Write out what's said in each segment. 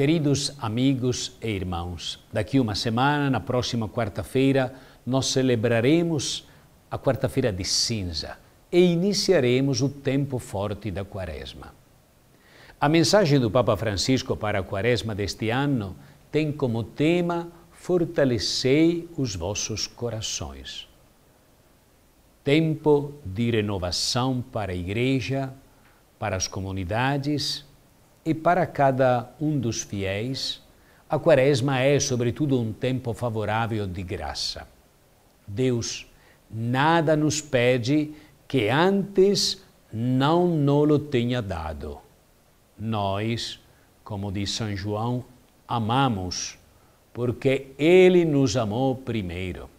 Queridos amigos e irmãos, daqui uma semana, na próxima quarta-feira, nós celebraremos a quarta-feira de cinza e iniciaremos o tempo forte da quaresma. A mensagem do Papa Francisco para a quaresma deste ano tem como tema Fortalecei os vossos corações. Tempo de renovação para a Igreja, para as comunidades e para cada um dos fiéis, a Quaresma é, sobretudo, um tempo favorável de graça. Deus nada nos pede que antes não nolo tenha dado. Nós, como diz São João, amamos porque Ele nos amou primeiro.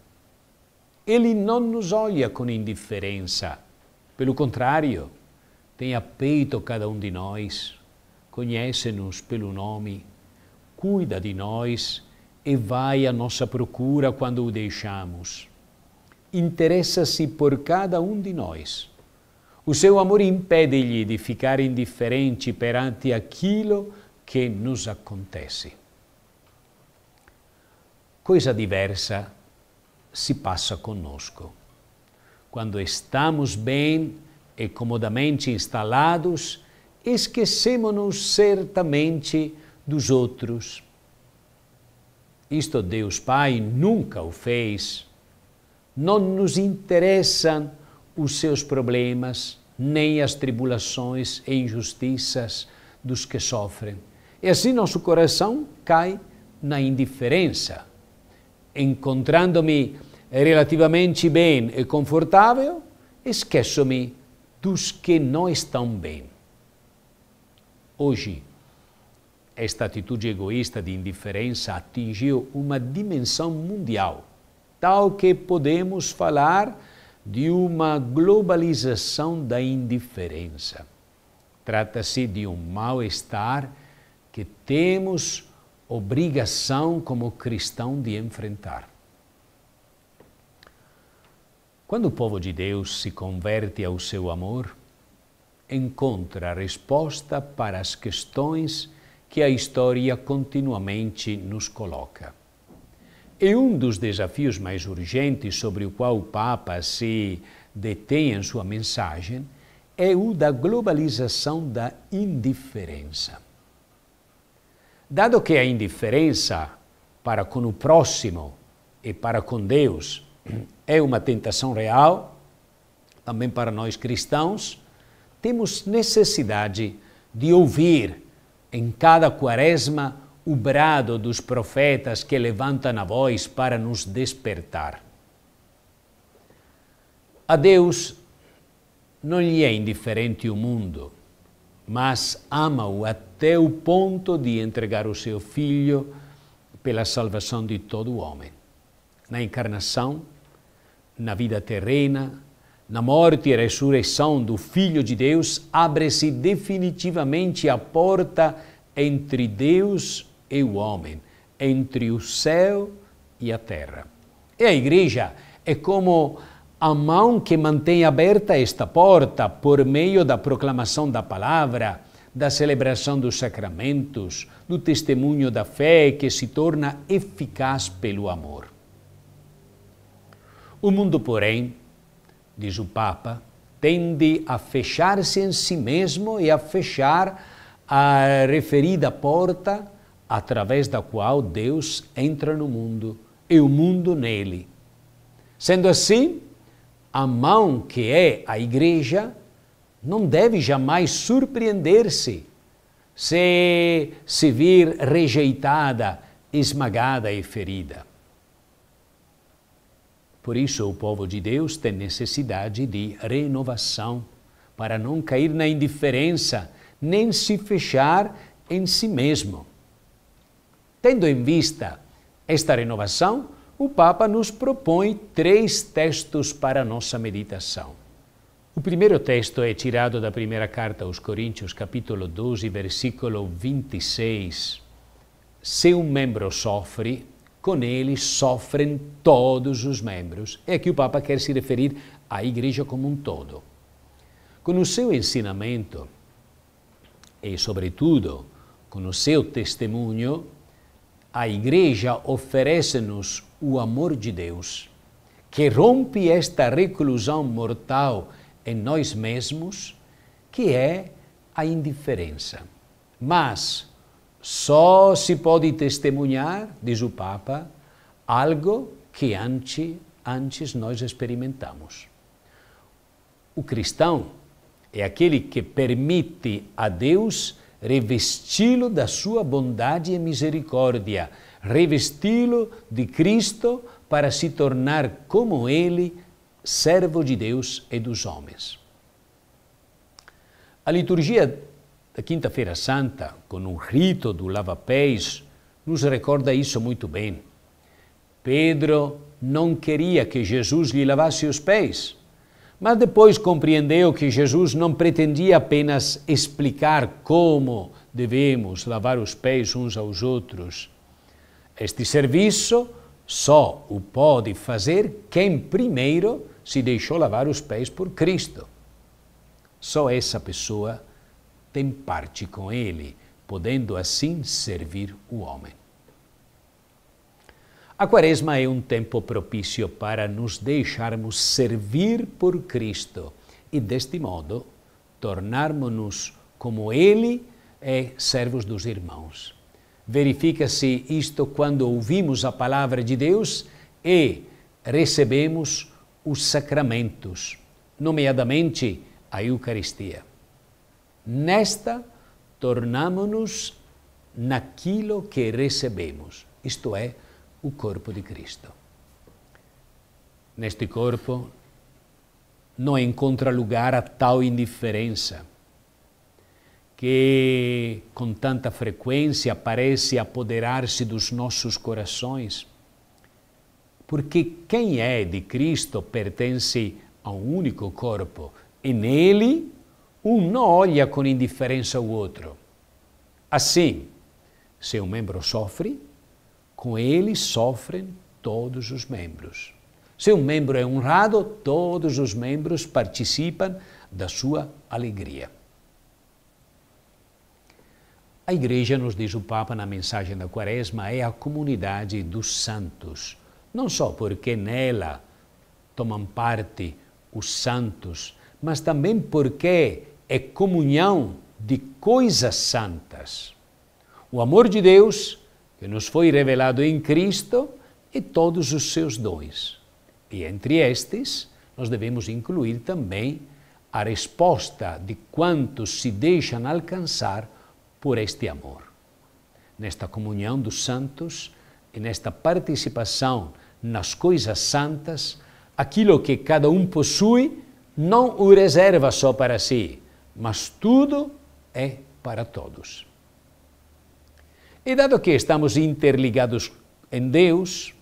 Ele não nos olha com indiferença, pelo contrário, tem a peito cada um de nós conhece-nos pelo nome, cuida de nós e vai à nossa procura quando o deixamos. Interessa-se por cada um de nós. O seu amor impede-lhe de ficar indiferente perante aquilo que nos acontece. Coisa diversa se passa conosco. Quando estamos bem e comodamente instalados, esquecemos-nos certamente dos outros. Isto Deus Pai nunca o fez. Não nos interessam os seus problemas, nem as tribulações e injustiças dos que sofrem. E assim nosso coração cai na indiferença. Encontrando-me relativamente bem e confortável, esqueço-me dos que não estão bem. Hoje, esta atitude egoísta de indiferença atingiu uma dimensão mundial, tal que podemos falar de uma globalização da indiferença. Trata-se de um mal-estar que temos obrigação como cristão de enfrentar. Quando o povo de Deus se converte ao seu amor, encontra a resposta para as questões que a história continuamente nos coloca. E um dos desafios mais urgentes sobre o qual o Papa se detém em sua mensagem é o da globalização da indiferença. Dado que a indiferença para com o próximo e para com Deus é uma tentação real, também para nós cristãos, temos necessidade de ouvir em cada quaresma o brado dos profetas que levantam a voz para nos despertar. A Deus não lhe é indiferente o mundo, mas ama-o até o ponto de entregar o seu Filho pela salvação de todo o homem. Na encarnação, na vida terrena, na morte e ressurreição do Filho de Deus, abre-se definitivamente a porta entre Deus e o homem, entre o céu e a terra. E a Igreja é como a mão que mantém aberta esta porta por meio da proclamação da palavra, da celebração dos sacramentos, do testemunho da fé que se torna eficaz pelo amor. O mundo, porém, diz o Papa, tende a fechar-se em si mesmo e a fechar a referida porta através da qual Deus entra no mundo e o mundo nele. Sendo assim, a mão que é a Igreja não deve jamais surpreender-se se se vir rejeitada, esmagada e ferida. Por isso, o povo de Deus tem necessidade de renovação, para não cair na indiferença, nem se fechar em si mesmo. Tendo em vista esta renovação, o Papa nos propõe três textos para nossa meditação. O primeiro texto é tirado da primeira carta aos Coríntios, capítulo 12, versículo 26. Se um membro sofre, com ele sofrem todos os membros. É que o Papa quer se referir à Igreja como um todo. Com o seu ensinamento, e, sobretudo, com o seu testemunho, a Igreja oferece-nos o amor de Deus, que rompe esta reclusão mortal em nós mesmos, que é a indiferença. Mas só se pode testemunhar, diz o Papa, algo que antes, antes nós experimentamos. O cristão é aquele que permite a Deus revesti-lo da sua bondade e misericórdia, revesti-lo de Cristo para se tornar como ele, servo de Deus e dos homens. A liturgia da Quinta-feira Santa, com o rito do lava-pés, nos recorda isso muito bem. Pedro não queria que Jesus lhe lavasse os pés mas depois compreendeu que Jesus não pretendia apenas explicar como devemos lavar os pés uns aos outros. Este serviço só o pode fazer quem primeiro se deixou lavar os pés por Cristo. Só essa pessoa tem parte com Ele, podendo assim servir o homem. A Quaresma é um tempo propício para nos deixarmos servir por Cristo e, deste modo, tornarmos-nos como Ele é servos dos irmãos. Verifica-se isto quando ouvimos a palavra de Deus e recebemos os sacramentos, nomeadamente a Eucaristia. Nesta, tornamos-nos naquilo que recebemos, isto é, o corpo de Cristo. Neste corpo não encontra lugar a tal indiferença que com tanta frequência parece apoderar-se dos nossos corações. Porque quem é de Cristo pertence a um único corpo e nele um não olha com indiferença o outro. Assim, se um membro sofre, com ele sofrem todos os membros. Se um membro é honrado, todos os membros participam da sua alegria. A Igreja, nos diz o Papa na mensagem da Quaresma, é a comunidade dos santos, não só porque nela tomam parte os santos, mas também porque é comunhão de coisas santas. O amor de Deus que nos foi revelado em Cristo e todos os seus dons. E entre estes, nós devemos incluir também a resposta de quantos se deixam alcançar por este amor. Nesta comunhão dos santos e nesta participação nas coisas santas, aquilo que cada um possui não o reserva só para si, mas tudo é para todos. E dado que estamos interligados em Deus,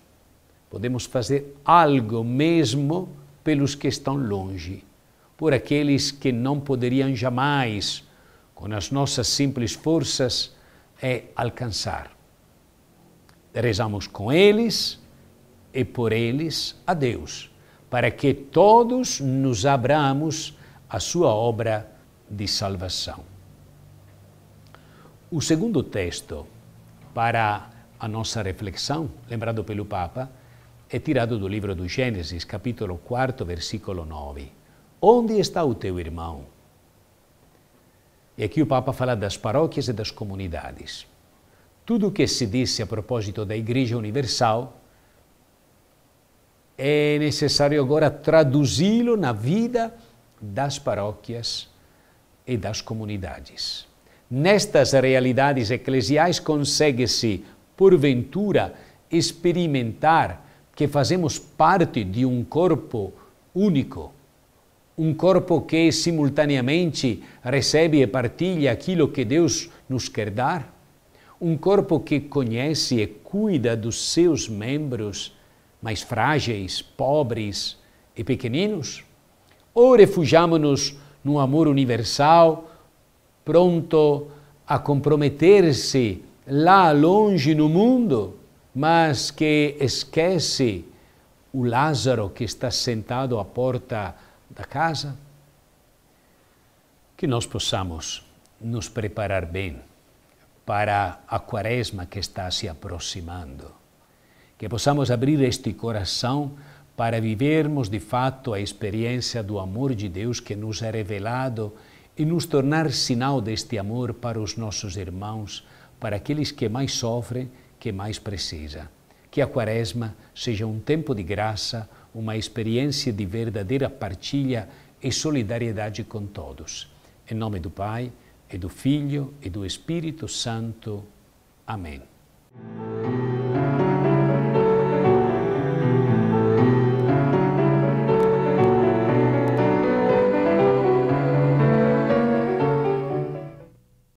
podemos fazer algo mesmo pelos que estão longe, por aqueles que não poderiam jamais, com as nossas simples forças, é alcançar. Rezamos com eles e por eles a Deus, para que todos nos abramos à sua obra de salvação. O segundo texto para a nossa reflexão, lembrado pelo Papa, é tirado do livro do Gênesis, capítulo 4, versículo 9. Onde está o teu irmão? E aqui o Papa fala das paróquias e das comunidades. Tudo o que se disse a propósito da Igreja Universal é necessário agora traduzi-lo na vida das paróquias e das comunidades. Nestas realidades eclesiais consegue-se, porventura, experimentar que fazemos parte de um corpo único, um corpo que simultaneamente recebe e partilha aquilo que Deus nos quer dar, um corpo que conhece e cuida dos seus membros mais frágeis, pobres e pequeninos? Ou refugiamos-nos num amor universal? pronto a comprometer-se lá longe no mundo, mas que esquece o Lázaro que está sentado à porta da casa? Que nós possamos nos preparar bem para a quaresma que está se aproximando. Que possamos abrir este coração para vivermos de fato a experiência do amor de Deus que nos é revelado e nos tornar sinal deste amor para os nossos irmãos, para aqueles que mais sofrem, que mais precisam. Que a quaresma seja um tempo de graça, uma experiência de verdadeira partilha e solidariedade com todos. Em nome do Pai, e do Filho e do Espírito Santo. Amém.